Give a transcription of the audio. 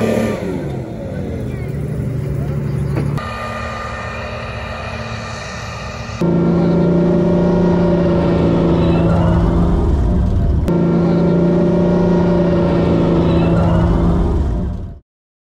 you